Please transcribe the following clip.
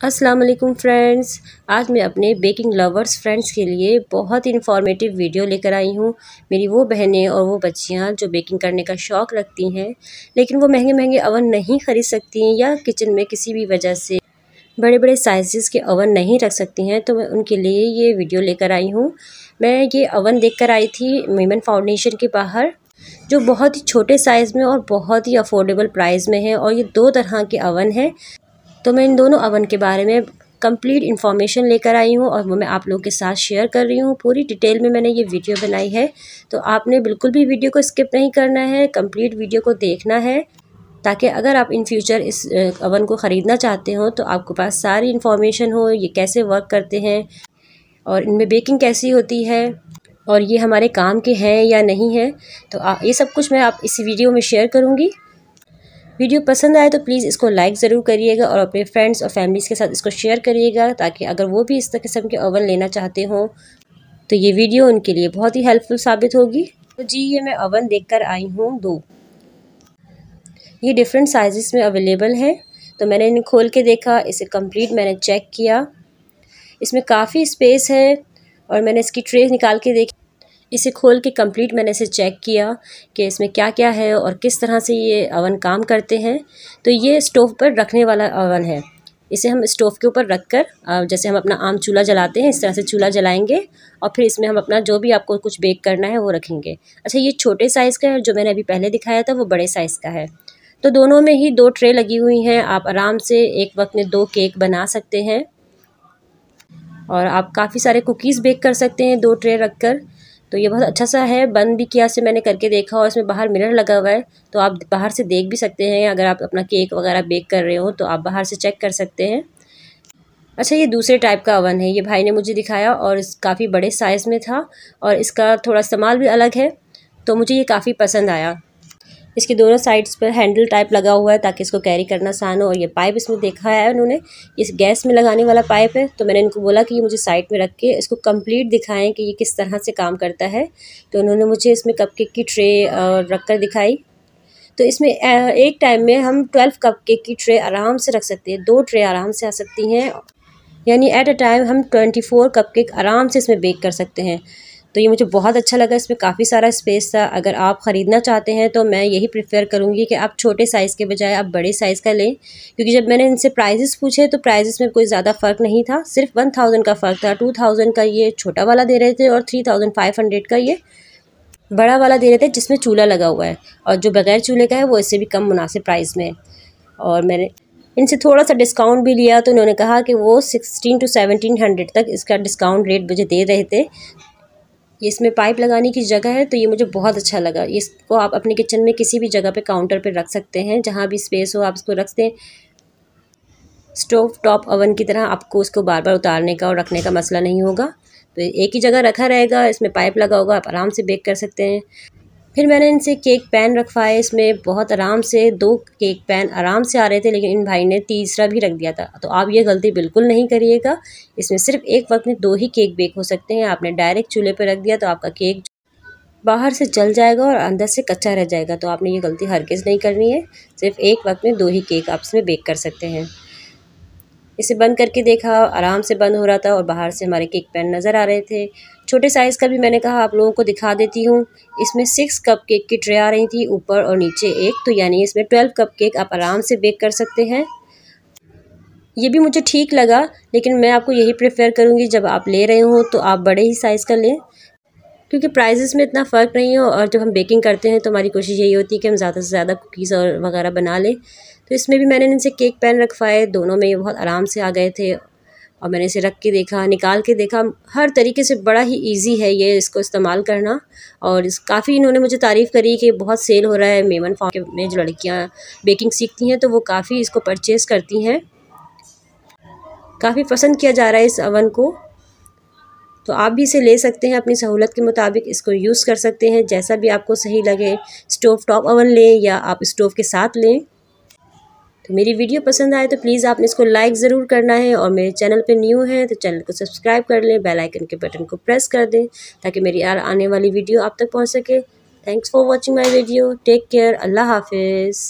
अस्सलाम वालेकुम फ्रेंड्स। आज मैं अपने बेकिंग लवर्स फ्रेंड्स के लिए बहुत ही इन्फॉर्मेटिव वीडियो लेकर आई हूँ। मेरी वो बहनें और वो बच्चियाँ जो बेकिंग करने का शौक़ रखती हैं, लेकिन वो महँगे महँगे अवन नहीं ख़रीद सकती हैं या किचन में किसी भी वजह से बड़े बड़े साइज़ के अवन नहीं रख सकती हैं तो मैं उनके लिए ये वीडियो लेकर आई हूँ। मैं ये अवन देख कर आई थी मीमन फाउंडेशन के बाहर, जो बहुत ही छोटे साइज़ में और बहुत ही अफोर्डेबल प्राइस में है और ये दो तरह के अवन है। तो मैं इन दोनों अवन के बारे में कंप्लीट इन्फॉर्मेशन लेकर आई हूँ और वो मैं आप लोगों के साथ शेयर कर रही हूँ। पूरी डिटेल में मैंने ये वीडियो बनाई है। तो आपने बिल्कुल भी वीडियो को स्किप नहीं करना है कंप्लीट वीडियो को देखना है, ताकि अगर आप इन फ्यूचर इस अवन को ख़रीदना चाहते हो तो आपके पास सारी इन्फॉर्मेशन हो, ये कैसे वर्क करते हैं और इनमें बेकिंग कैसी होती है और ये हमारे काम के हैं या नहीं है तो ये सब कुछ मैं आप इस वीडियो में शेयर करूँगी। वीडियो पसंद आए तो प्लीज़ इसको लाइक ज़रूर करिएगा और अपने फ्रेंड्स और फैमिलीज़ के साथ इसको शेयर करिएगा ताकि अगर वो भी इस किस्म के ओवन लेना चाहते हों तो ये वीडियो उनके लिए बहुत ही हेल्पफुल साबित होगी। तो जी, ये मैं ओवन देख कर आई हूँ दो। ये डिफरेंट साइज़ में अवेलेबल है। तो मैंने इन्हें खोल के देखा, इसे कंप्लीट मैंने चेक किया। इसमें काफ़ी स्पेस है और मैंने इसकी ट्रे निकाल के देखी। इसे खोल के कंप्लीट मैंने इसे चेक किया कि इसमें क्या क्या है और किस तरह से ये अवन काम करते हैं। तो ये स्टोव पर रखने वाला अवन है। इसे हम स्टोव के ऊपर रख कर जैसे हम अपना आम चूल्हा जलाते हैं, इस तरह से चूल्हा जलाएँगे और फिर इसमें हम अपना जो भी आपको कुछ बेक करना है वो रखेंगे। अच्छा ये छोटे साइज़ का है जो मैंने अभी पहले दिखाया था वो बड़े साइज़ का है। तो दोनों में ही दो ट्रे लगी हुई हैं। आप आराम से एक वक्त में दो केक बना सकते हैं। और आप काफ़ी सारे कुकीज़ बेक कर सकते हैं दो ट्रे रख कर तो ये बहुत अच्छा सा है, बंद भी किया से मैंने करके देखा और इसमें बाहर मिरर लगा हुआ है। तो आप बाहर से देख भी सकते हैं, अगर आप अपना केक वगैरह बेक कर रहे हो तो आप बाहर से चेक कर सकते हैं। अच्छा ये दूसरे टाइप का ओवन है, ये भाई ने मुझे दिखाया और इस काफ़ी बड़े साइज़ में था और इसका थोड़ा इस्तेमाल भी अलग है। तो मुझे ये काफ़ी पसंद आया। इसके दोनों साइड्स पर हैंडल टाइप लगा हुआ है ताकि इसको कैरी करना आसान हो। और ये पाइप इसमें देखा है उन्होंने, इस गैस में लगाने वाला पाइप है। तो मैंने इनको बोला कि ये मुझे साइड में रख के इसको कंप्लीट दिखाएँ कि ये किस तरह से काम करता है। तो उन्होंने मुझे इसमें कपकेक की ट्रे रख कर दिखाई। तो इसमें एक टाइम में हम ट्वेल्व कप केक की ट्रे आराम से रख सकते हैं। दो ट्रे आराम से आ सकती हैं। यानी एट अ टाइम हम ट्वेंटी फोर कप केक आराम से इसमें बेक कर सकते हैं। तो ये मुझे बहुत अच्छा लगा, इसमें काफ़ी सारा स्पेस था। अगर आप ख़रीदना चाहते हैं तो मैं यही प्रेफर करूँगी कि आप छोटे साइज़ के बजाय आप बड़े साइज़ का लें। क्योंकि जब मैंने इनसे प्राइजेस पूछे तो प्राइजेस में कोई ज़्यादा फ़र्क नहीं था। सिर्फ़ वन थाउज़ेंड का फ़र्क था। टू थाउज़ेंड का ये छोटा वाला दे रहे थे और थ्री थाउज़ेंड फाइव हंड्रेड का ये बड़ा वाला दे रहे थे जिसमें चूल्हा लगा हुआ है। और जो बगैर चूल्हे का है, वो इससे भी कम मुनासिब प्राइस में और मैंने इनसे थोड़ा सा डिस्काउंट भी लिया तो उन्होंने कहा कि वो सिक्सटीन टू सेवनटीन हंड्रेड तक इसका डिस्काउंट रेट मुझे दे रहे थे। ये इसमें पाइप लगाने की जगह है तो ये मुझे बहुत अच्छा लगा। इसको आप अपने किचन में किसी भी जगह पे काउंटर पे रख सकते हैं, जहाँ भी स्पेस हो आप इसको रख दें। स्टोव टॉप ओवन की तरह आपको उसको बार बार उतारने का और रखने का मसला नहीं होगा। तो एक ही जगह रखा रहेगा, इसमें पाइप लगा होगा, आप आराम से बेक कर सकते हैं। फिर मैंने इनसे केक पैन रखवाए। इसमें बहुत आराम से, दो केक पैन आराम से आ रहे थे, लेकिन इन भाई ने तीसरा भी रख दिया था। तो आप ये गलती बिल्कुल नहीं करिएगा। इसमें सिर्फ़ एक वक्त में दो ही केक बेक हो सकते हैं। आपने डायरेक्ट चूल्हे पर रख दिया तो आपका केक बाहर से जल जाएगा और अंदर से कच्चा रह जाएगा। तो आपने ये गलती हरगिज़ नहीं करनी है। सिर्फ़ एक वक्त में दो ही केक आप इसमें बेक कर सकते हैं। इसे बंद करके देखा। आराम से बंद हो रहा था और बाहर से हमारे केक पैन नज़र आ रहे थे। छोटे साइज़ का भी मैंने कहा, आप लोगों को दिखा देती हूँ। इसमें सिक्स कप केक की ट्रे आ रही थी ऊपर और नीचे एक तो यानी इसमें ट्वेल्व कप केक आप आराम से बेक कर सकते हैं। ये भी मुझे ठीक लगा, लेकिन मैं आपको यही प्रेफर करूँगी, जब आप ले रहे हो तो आप बड़े ही साइज़ का लें। क्योंकि प्राइजेस में इतना फ़र्क नहीं हो और जब हम बेकिंग करते हैं तो हमारी कोशिश यही होती है कि हम ज़्यादा से ज़्यादा कुकीज़ और वगैरह बना लें। तो इसमें भी मैंने इनसे केक पैन रखवाए, दोनों में ये बहुत आराम से आ गए थे। और मैंने इसे रख के देखा, निकाल के देखा। हर तरीके से बड़ा ही इजी है ये इसको इस्तेमाल करना। और इस, काफ़ी इन्होंने मुझे तारीफ़ करी कि बहुत सेल हो रहा है मेमन फॉर्म में जो लड़कियाँ बेकिंग सीखती हैं तो वो काफ़ी इसको परचेज़ करती हैं। काफ़ी पसंद किया जा रहा है इस अवन को। तो आप भी इसे ले सकते हैं, अपनी सहूलत के मुताबिक इसको यूज़ कर सकते हैं। जैसा भी आपको सही लगे स्टोव टॉप ओवन लें या आप स्टोव के साथ लें। तो मेरी वीडियो पसंद आए तो प्लीज़ आपने इसको लाइक ज़रूर करना है और मेरे चैनल पे न्यू हैं तो चैनल को सब्सक्राइब कर लें बेल आइकन के बटन को प्रेस कर दें ताकि मेरी यार आने वाली वीडियो आप तक पहुँच सके। Thanks for watching my video take care अल्लाह हाफिज़।